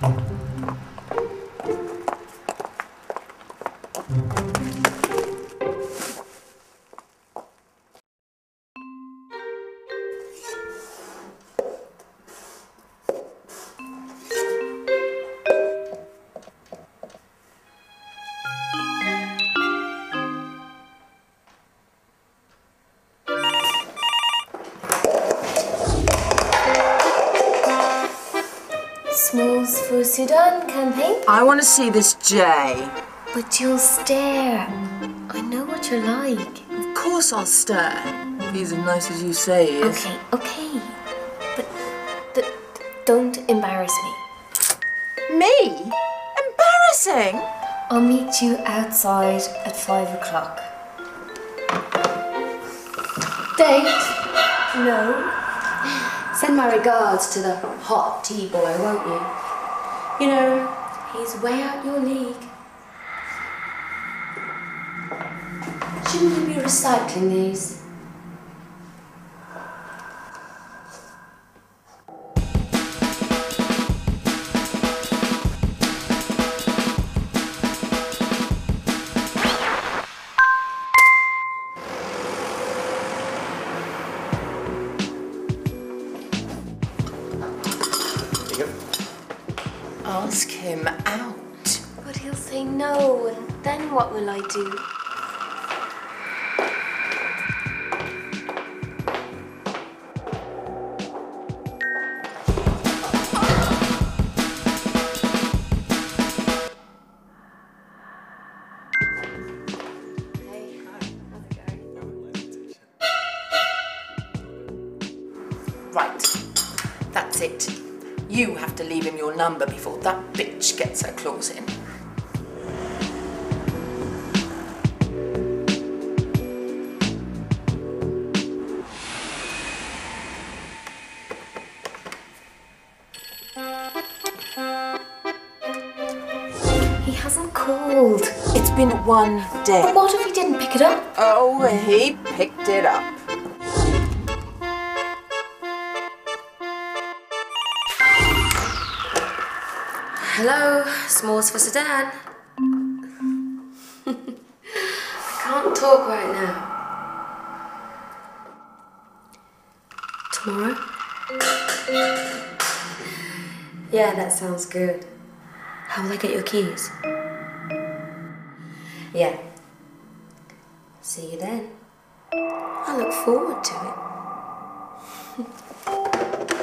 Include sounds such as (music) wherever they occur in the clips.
Smalls for Sudan campaign? I want to see this J. But you'll stare. I know what you're like. Of course I'll stare. If he's as nice as you say he is. Okay, okay. But, but don't embarrass me. Me? Embarrassing? I'll meet you outside at five o'clock. Date? No. Send my regards to the hot tea boy, won't you? You know, he's way out your league. Shouldn't you be recycling these? Ask him out. But he'll say no, and then what will I do? Right. That's it. You have to leave him your number before that bitch gets her claws in. He hasn't called. It's been one day. But what if he didn't pick it up? Oh, he picked it up. Hello, Smalls for Sudan. I can't talk right now. Tomorrow? yeah, that sounds good. How will I get your keys? Yeah. See you then. I look forward to it. (laughs)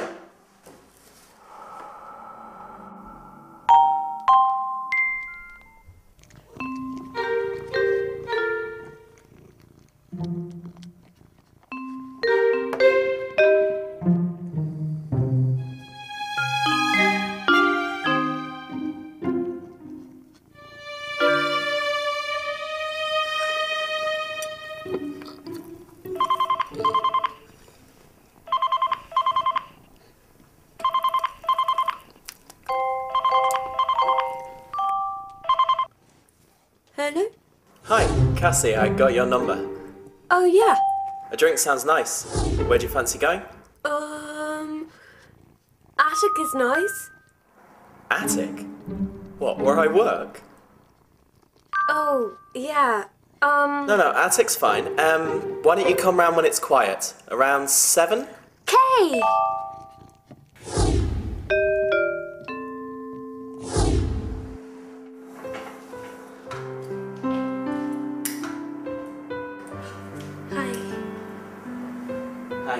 Hi, Cassie, I got your number. Oh, yeah. A drink sounds nice. Where do you fancy going? Um. Attic is nice. Attic? What, where I work? Oh, yeah. Um. No, no, attic's fine. Um, why don't you come round when it's quiet? Around seven? Kay! Hi.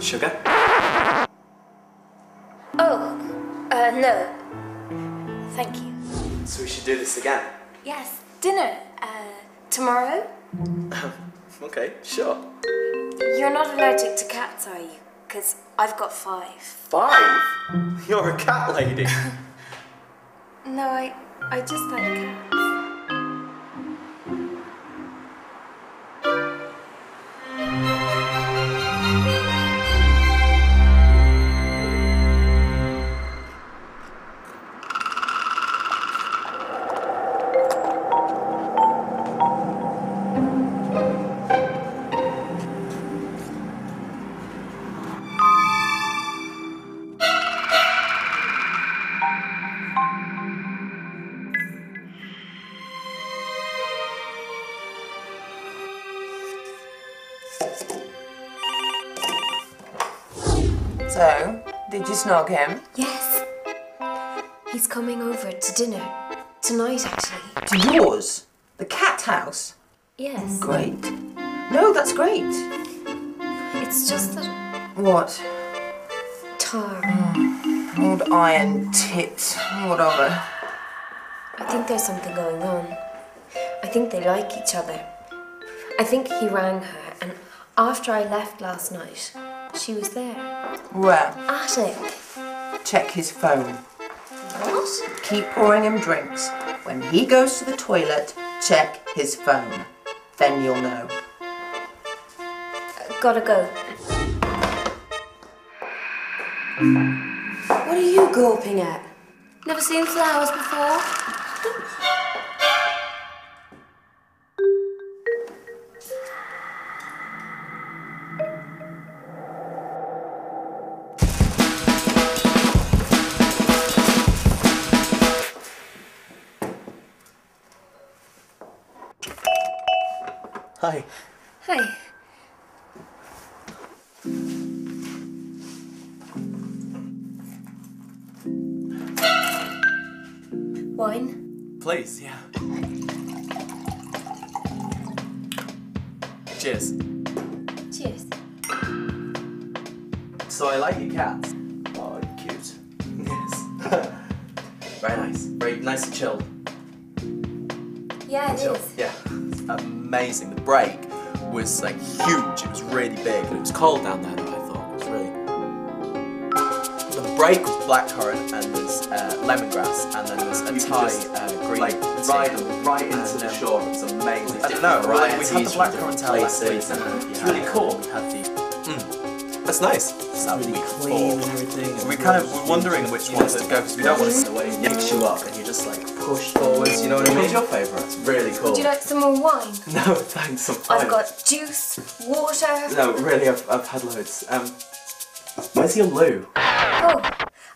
Sugar? Oh, uh, no. Thank you. So we should do this again. Yes, dinner. Uh, tomorrow? (laughs) Okay, sure. You're not allergic to cats, are you? Because I've got five. Five? You're a cat lady. (laughs) No, I, I just like cats. So, did you snog him? Yes. He's coming over to dinner. Tonight, actually. To yours? The cat house? Yes. Great. No, that's great. It's just that. What? Tar. Hmm. Old iron tit. Whatever. I think there's something going on. I think they like each other. I think he rang her, and after I left last night, she was there. Well, Attic. check his phone. What? Keep pouring him drinks. When he goes to the toilet, check his phone. Then you'll know. Uh, gotta go. What are you gawping at? Never seen flowers before? Hi. Hi. Wine? Please, yeah. Cheers. Cheers. So I like your cats. Oh, cute. Yes. (laughs) Very nice. Very nice and chilled. Yeah, it Chill. is. Yeah. It's amazing. The break was like huge. It was really big. And it was cold down there though, I thought. It was really The break was blackcurrant and there's uh, lemongrass and then there's a You Thai uh, green like right, right into And, the um, shore. It's amazing. I don't know, right? We had the blackcurrant out last week it's really cool. We Had the That's nice. It's that really clean before. and everything. So we kind of we're wondering which ones to go because we don't want to the way it mix you up and you just like push forwards. You know what I mean? What's your favourite? It's really cool. Would you like some more wine? (laughs) No, thanks. I'm fine. I've got juice, water. No, really, I've, I've had loads. Um, where's your loo? Oh,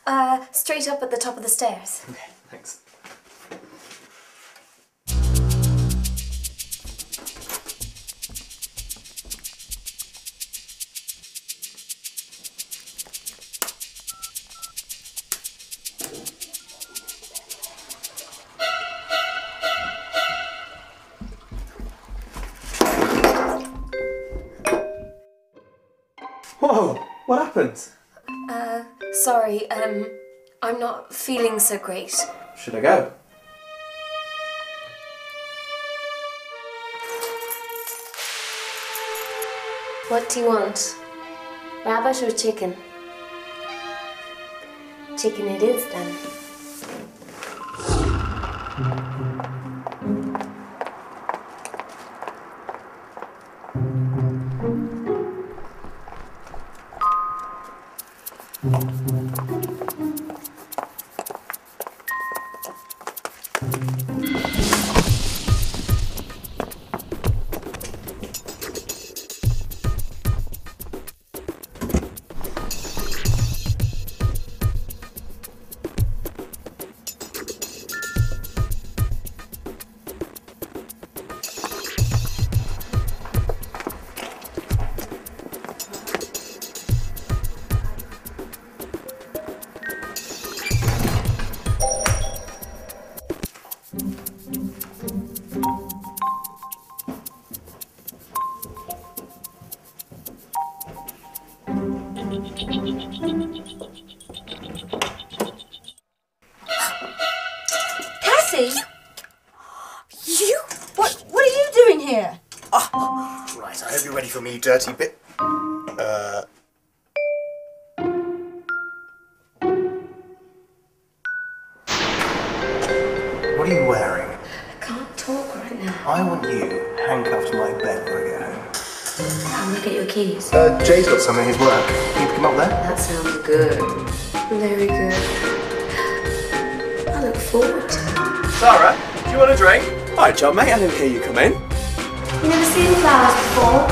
uh, straight up at the top of the stairs. Okay, (laughs) thanks. What happened? Uh, sorry, um, I'm not feeling so great. Should I go? What do you want? Rabbit or chicken? Chicken it is then. Cassie? You? What, what are you doing here? Right, I hope you're ready for me, you dirty bit. Uh. What are you wearing? I can't talk right now. I want you handcuffed to my bed when I get home. I'll look at your keys. Uh, Jay's got some in his work. Can you pick him up there? That sounds good. Very good. I look forward to it. Sarah, do you want a drink? Hi, John, mate, I didn't hear you come in. You never seen flowers before?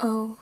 Oh.